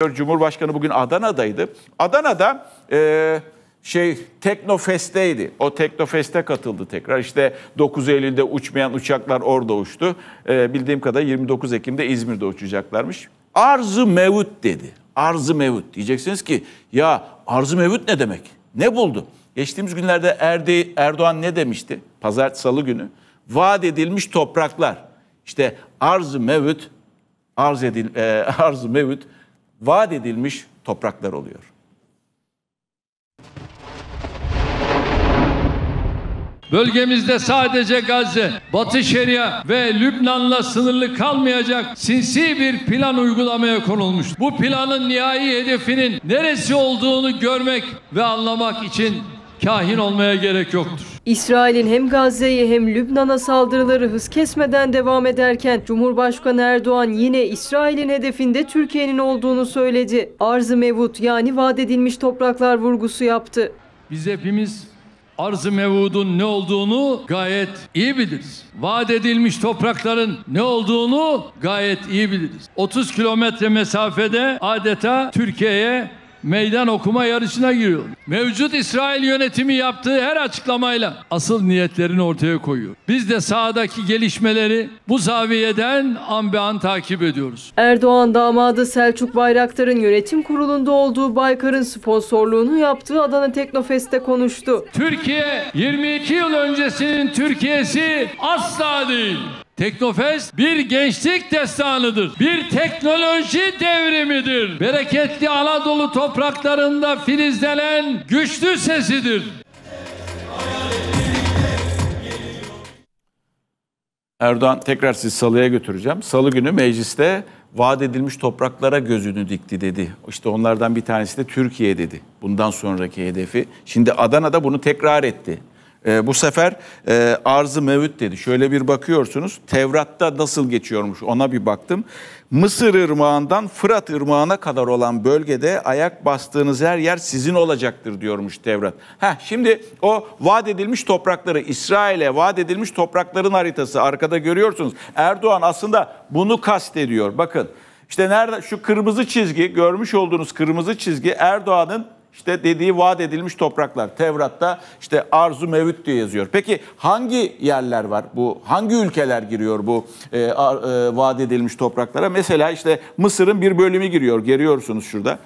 Cumhurbaşkanı bugün Adana'daydı. Adana'da e, şey Teknofest'teydi. O Teknofest'e katıldı tekrar. İşte 9 Eylül'de uçmayan uçaklar orada uçtu. E, bildiğim kadarıyla 29 Ekim'de İzmir'de uçacaklarmış. Arz-ı mevut dedi. Arz-ı mevut. Diyeceksiniz ki ya arz-ı mevut ne demek? Ne buldu? Geçtiğimiz günlerde Erdi, Erdoğan ne demişti? Pazar salı günü. Vaat edilmiş topraklar. İşte arz-ı mevut arz edil e, arz-ı mevut vaat edilmiş topraklar oluyor. Bölgemizde sadece Gazze, Batı Şeria ve Lübnan'la sınırlı kalmayacak sinsi bir plan uygulamaya konulmuş. Bu planın nihai hedefinin neresi olduğunu görmek ve anlamak için kahin olmaya gerek yoktur. İsrail'in hem Gazze'ye hem Lübnan'a saldırıları hız kesmeden devam ederken Cumhurbaşkanı Erdoğan yine İsrail'in hedefinde Türkiye'nin olduğunu söyledi. Arz-ı mevut yani vaat edilmiş topraklar vurgusu yaptı. Biz hepimiz arz-ı mevudun ne olduğunu gayet iyi biliriz. Vaat edilmiş toprakların ne olduğunu gayet iyi biliriz. 30 kilometre mesafede adeta Türkiye'ye meydan okuma yarışına giriyor. Mevcut İsrail yönetimi yaptığı her açıklamayla asıl niyetlerini ortaya koyuyor. Biz de sahadaki gelişmeleri bu zaviyeden an be an takip ediyoruz. Erdoğan damadı Selçuk Bayraktar'ın yönetim kurulunda olduğu Baykar'ın sponsorluğunu yaptığı Adana Teknofest'te konuştu. Türkiye 22 yıl öncesinin Türkiye'si asla değil. Teknofest bir gençlik destanıdır. Bir teknoloji devrimidir. Bereketli Anadolu topraklarında filizlenen güçlü sesidir. Erdoğan tekrar sizi salıya götüreceğim. Salı günü mecliste vaat edilmiş topraklara gözünü dikti dedi. İşte onlardan bir tanesi de Türkiye dedi. Bundan sonraki hedefi. Şimdi Adana'da bunu tekrar etti. Ee, bu sefer e, arzı mevüt dedi. Şöyle bir bakıyorsunuz. Tevrat'ta nasıl geçiyormuş ona bir baktım. Mısır ırmağından Fırat ırmağına kadar olan bölgede ayak bastığınız her yer sizin olacaktır diyormuş Tevrat. Heh, şimdi o vaat edilmiş toprakları İsrail'e vaat edilmiş toprakların haritası arkada görüyorsunuz. Erdoğan aslında bunu kastediyor. Bakın işte nerede şu kırmızı çizgi görmüş olduğunuz kırmızı çizgi Erdoğan'ın işte dediği vaat edilmiş topraklar. Tevrat'ta işte arzu mevüt diye yazıyor. Peki hangi yerler var? Bu hangi ülkeler giriyor bu e, e, vaat edilmiş topraklara? Mesela işte Mısır'ın bir bölümü giriyor. Görüyorsunuz şurada.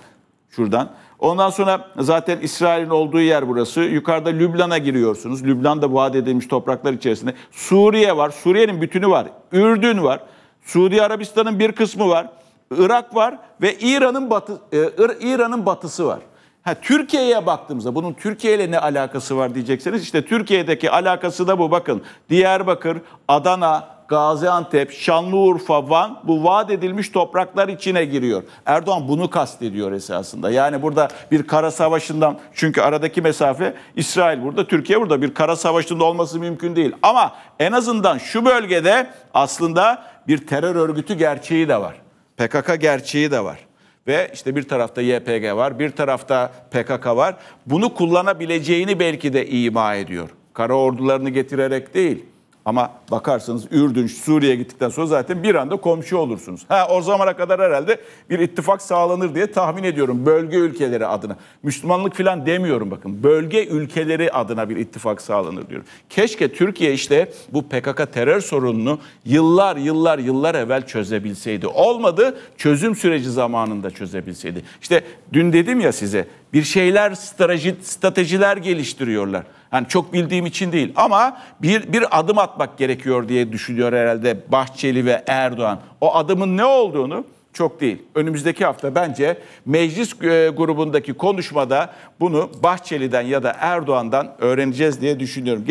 Şuradan. Ondan sonra zaten İsrail'in olduğu yer burası. Yukarıda Lübnan'a giriyorsunuz. Lübnan da vaat edilmiş topraklar içerisinde. Suriye var. Suriye'nin bütünü var. Ürdün var. Suudi Arabistan'ın bir kısmı var. Irak var ve İran'ın batı e, İran'ın batısı var. Ha, Türkiye'ye baktığımızda bunun Türkiye ile ne alakası var diyeceksiniz. İşte Türkiye'deki alakası da bu bakın. Diyarbakır, Adana, Gaziantep, Şanlıurfa, Van bu vaat edilmiş topraklar içine giriyor. Erdoğan bunu kastediyor esasında. Yani burada bir kara savaşından çünkü aradaki mesafe İsrail burada, Türkiye burada bir kara savaşında olması mümkün değil. Ama en azından şu bölgede aslında bir terör örgütü gerçeği de var. PKK gerçeği de var. Ve işte bir tarafta YPG var, bir tarafta PKK var. Bunu kullanabileceğini belki de ima ediyor. Kara ordularını getirerek değil. Ama bakarsınız Ürdün, Suriye gittikten sonra zaten bir anda komşu olursunuz. Ha o zamana kadar herhalde bir ittifak sağlanır diye tahmin ediyorum bölge ülkeleri adına. Müslümanlık falan demiyorum bakın. Bölge ülkeleri adına bir ittifak sağlanır diyorum. Keşke Türkiye işte bu PKK terör sorununu yıllar yıllar yıllar evvel çözebilseydi. Olmadı çözüm süreci zamanında çözebilseydi. İşte dün dedim ya size bir şeyler strateji, stratejiler geliştiriyorlar. Yani çok bildiğim için değil ama bir bir adım atmak gerekiyor diye düşünüyor herhalde Bahçeli ve Erdoğan. O adımın ne olduğunu çok değil. Önümüzdeki hafta bence meclis e, grubundaki konuşmada bunu Bahçeli'den ya da Erdoğan'dan öğreneceğiz diye düşünüyorum.